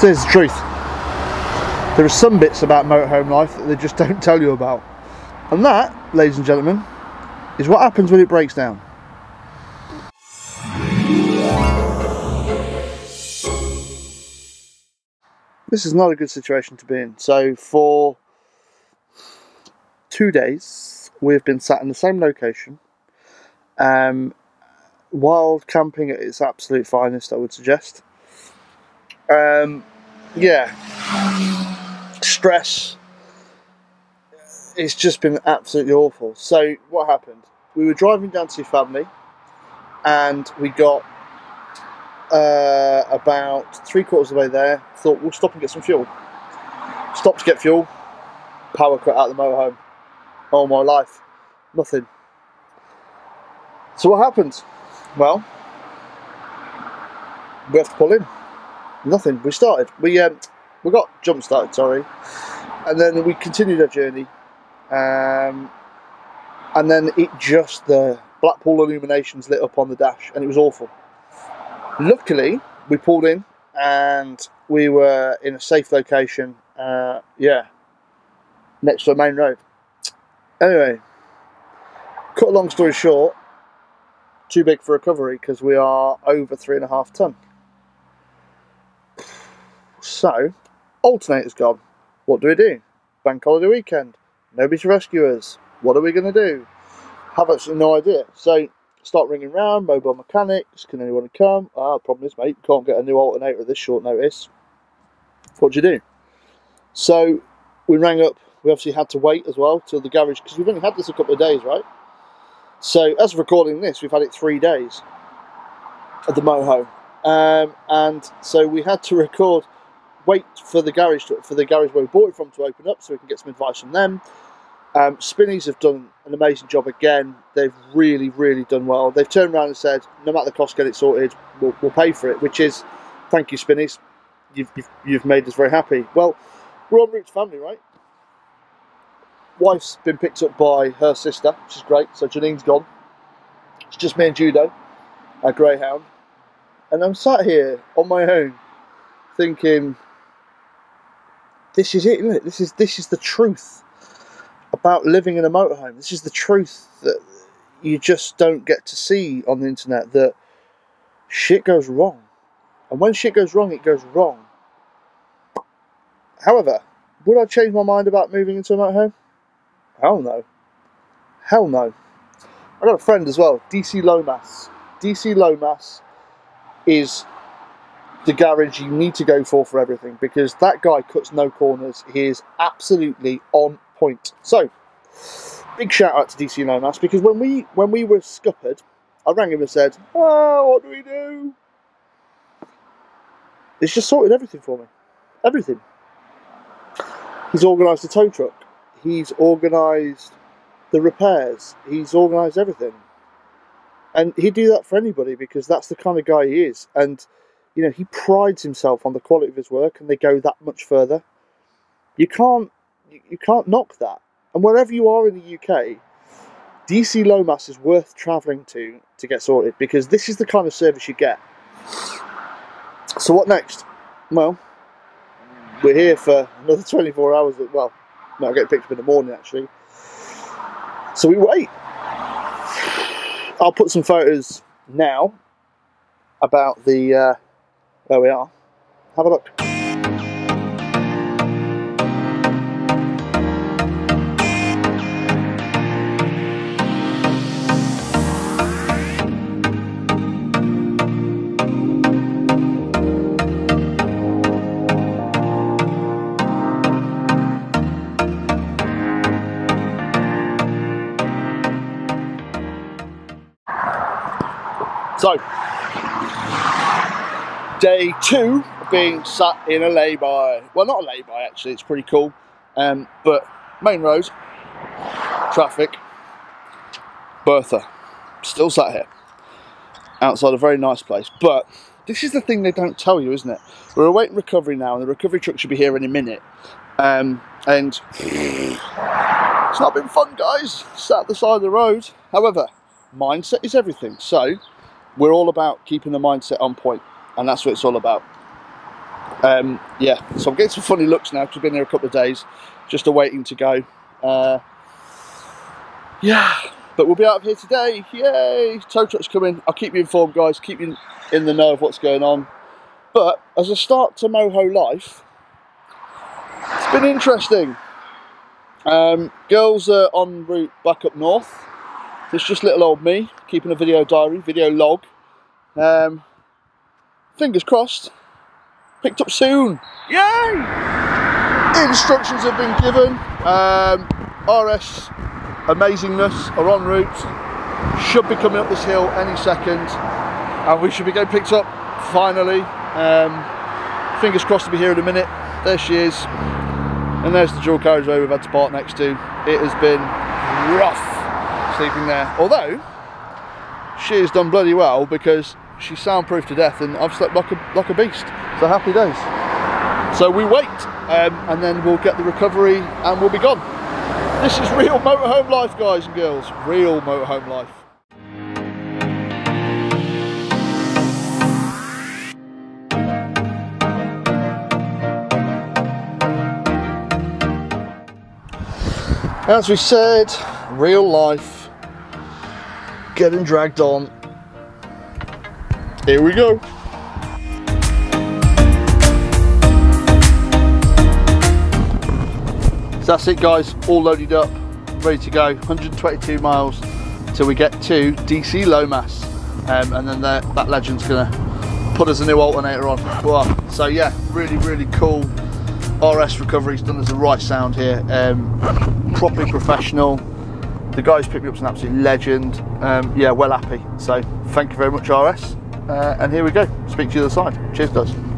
So here's the truth. There are some bits about motorhome life that they just don't tell you about. And that, ladies and gentlemen, is what happens when it breaks down. This is not a good situation to be in. So for two days, we've been sat in the same location. Um, wild camping at its absolute finest, I would suggest. Um, yeah, stress. It's just been absolutely awful. So what happened? We were driving down to family, and we got uh, about three quarters of the way there. Thought we'll stop and get some fuel. Stop to get fuel. Power cut out the motorhome. All my life, nothing. So what happened? Well, we have to pull in. Nothing. We started. We um, we got jump started. Sorry, and then we continued our journey. Um, and then it just the Blackpool illuminations lit up on the dash, and it was awful. Luckily, we pulled in and we were in a safe location. Uh, yeah, next to a main road. Anyway, cut a long story short, too big for recovery because we are over three and a half ton. So, alternator's gone. What do we do? Bank holiday weekend. Nobody to rescue us. What are we going to do? Have absolutely no idea. So, start ringing round, mobile mechanics. Can anyone come? Ah, problem is, mate, can't get a new alternator at this short notice. What do you do? So, we rang up. We obviously had to wait as well till the garage because we've only had this a couple of days, right? So, as of recording this, we've had it three days at the moho, um, and so we had to record wait for the garage to, for the garage where we bought it from to open up so we can get some advice from them. Um, Spinneys have done an amazing job again. They've really, really done well. They've turned around and said, no matter the cost, get it sorted. We'll, we'll pay for it. Which is, thank you, Spinneys. You've, you've, you've made us very happy. Well, we're on route to family, right? Wife's been picked up by her sister, which is great. So Janine's gone. It's just me and Judo, our greyhound, and I'm sat here on my own, thinking, this is it, isn't it? This is this is the truth about living in a motorhome. This is the truth that you just don't get to see on the internet. That shit goes wrong, and when shit goes wrong, it goes wrong. However, would I change my mind about moving into a motorhome? Hell no. Hell no. I got a friend as well, DC Lomas. DC Lomas is the garage you need to go for for everything because that guy cuts no corners. He is absolutely on point. So, big shout out to DC Lomas because when we when we were scuppered, I rang him and said, "Oh, what do we do?" He's just sorted everything for me, everything. He's organised the tow truck. He's organised the repairs. He's organised everything. And he'd do that for anybody because that's the kind of guy he is. And, you know, he prides himself on the quality of his work and they go that much further. You can't you can't knock that. And wherever you are in the UK, DC Lomas is worth travelling to to get sorted because this is the kind of service you get. So what next? Well, we're here for another 24 hours. Well, no, I get picked up in the morning actually. So we wait. I'll put some photos now about the uh, where we are. Have a look. So, day two being sat in a lay-by. Well, not a lay-by actually, it's pretty cool. Um, but main road, traffic, Bertha, still sat here outside a very nice place. But this is the thing they don't tell you, isn't it? We're awaiting recovery now, and the recovery truck should be here any minute. Um, and it's not been fun, guys. Sat at the side of the road. However, mindset is everything. So we're all about keeping the mindset on point, and that's what it's all about. Um, yeah, so I'm getting some funny looks now because I've been here a couple of days, just awaiting to go. Uh, yeah, but we'll be out of here today. Yay! Tow truck's coming. I'll keep you informed, guys. Keep you in the know of what's going on. But as a start to Moho life, it's been interesting. Um, girls are en route back up north. It's just little old me keeping a video diary, video log. Um, fingers crossed. Picked up soon. Yay! Instructions have been given. Um, RS amazingness are en route. Should be coming up this hill any second, and we should be getting picked up finally. Um, fingers crossed to be here in a minute. There she is, and there's the dual carriageway we've had to park next to. It has been rough sleeping there, although she has done bloody well because she's soundproof to death, and I've slept like a like a beast. So happy days. So we wait, um, and then we'll get the recovery, and we'll be gone. This is real motorhome life, guys and girls. Real motorhome life. As we said, real life, getting dragged on. Here we go. So that's it guys, all loaded up, ready to go. 122 miles till we get to DC Lomas. Um, and then that, that legend's gonna put us a new alternator on. So yeah, really, really cool. RS recovery's done us the right sound here. Um, properly professional. The guys picked me up as an absolute legend. Um, yeah, well happy. So thank you very much RS. Uh, and here we go. Speak to you the other side. Cheers guys.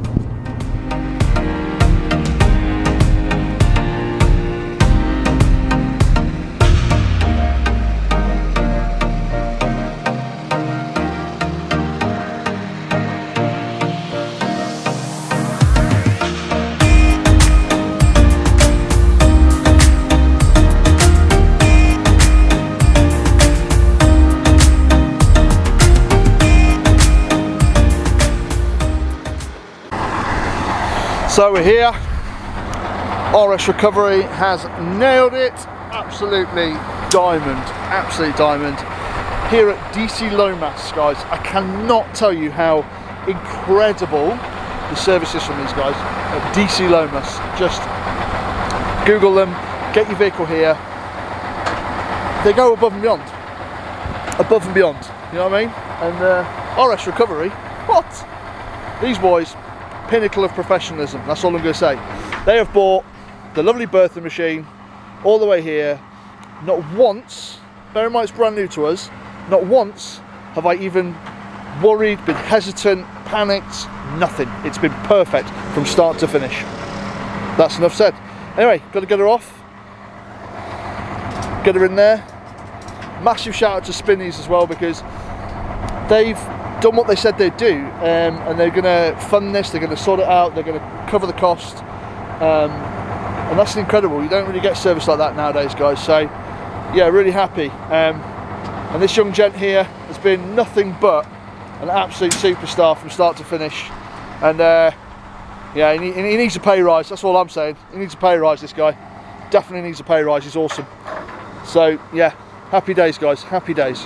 So we're here. RS Recovery has nailed it. Absolutely diamond. Absolute diamond. Here at DC Lomas, guys. I cannot tell you how incredible the service is from these guys at DC Lomas. Just Google them, get your vehicle here. They go above and beyond. Above and beyond. You know what I mean? And uh, RS Recovery, what? These boys pinnacle of professionalism. That's all I'm going to say. They have bought the lovely Bertha machine all the way here. Not once, bear in mind it's brand new to us, not once have I even worried, been hesitant, panicked, nothing. It's been perfect from start to finish. That's enough said. Anyway, got to get her off. Get her in there. Massive shout out to Spinneys as well because they've done what they said they'd do um, and they're going to fund this, they're going to sort it out, they're going to cover the cost um, and that's incredible. You don't really get service like that nowadays guys so yeah really happy. Um, and this young gent here has been nothing but an absolute superstar from start to finish and uh, yeah he, he needs a pay rise that's all I'm saying. He needs a pay rise this guy. Definitely needs a pay rise he's awesome. So yeah happy days guys happy days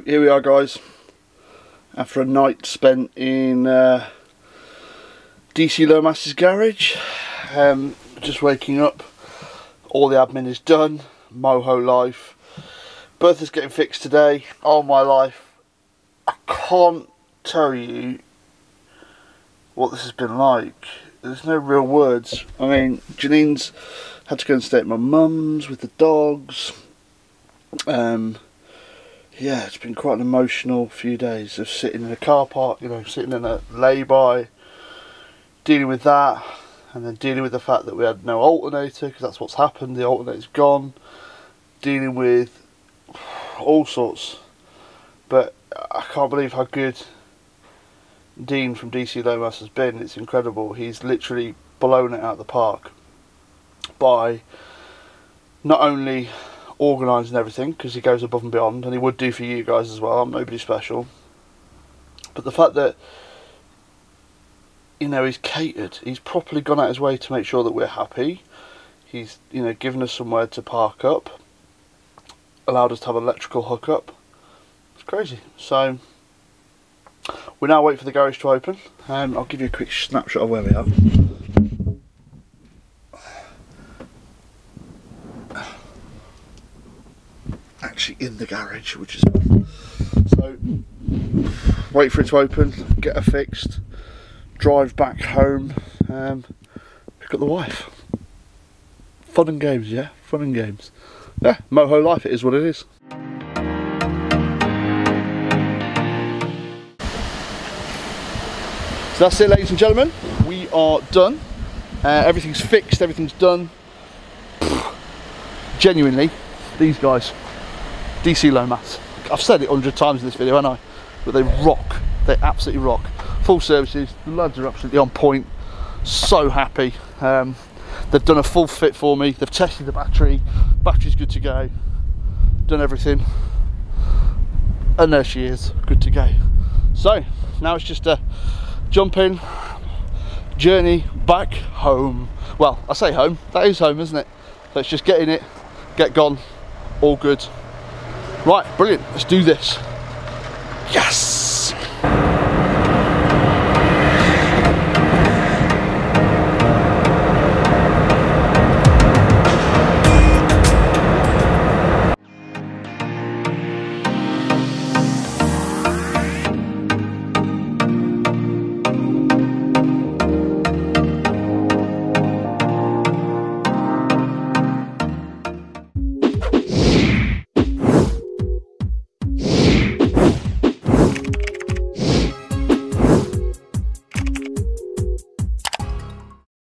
Here we are guys, after a night spent in uh, DC Lomas's garage, um, just waking up, all the admin is done, Moho life, Bertha's getting fixed today, all my life, I can't tell you what this has been like, there's no real words, I mean Janine's had to go and stay at my mum's with the dogs, um, yeah, it's been quite an emotional few days of sitting in a car park, you know, sitting in a lay-by, dealing with that, and then dealing with the fact that we had no alternator, because that's what's happened, the alternator's gone, dealing with all sorts. but I can't believe how good Dean from DC Lomas has been. It's incredible. He's literally blown it out of the park by not only organising everything because he goes above and beyond, and he would do for you guys as well. I'm nobody special, but the fact that you know he's catered, he's properly gone out his way to make sure that we're happy. He's you know given us somewhere to park up, allowed us to have electrical hookup. It's crazy. So we now wait for the garage to open. Um, I'll give you a quick snapshot of where we are. Actually in the garage, which is so. Wait for it to open, get her fixed, drive back home, um, pick up the wife. Fun and games, yeah, fun and games. Yeah, moho life. It is what it is. So that's it ladies and gentlemen, we are done. Uh, everything's fixed, everything's done. Genuinely, these guys, DC low Lomas. I've said it hundred times in this video, haven't I? But they rock, they absolutely rock. Full services, the lads are absolutely on point. So happy. Um, they've done a full fit for me, they've tested the battery, battery's good to go, done everything. And there she is, good to go. So, now it's just a jumping journey back home. Well, I say home, that is home, isn't it? Let's just get in it, get gone, all good. Right, brilliant, let's do this. Yes!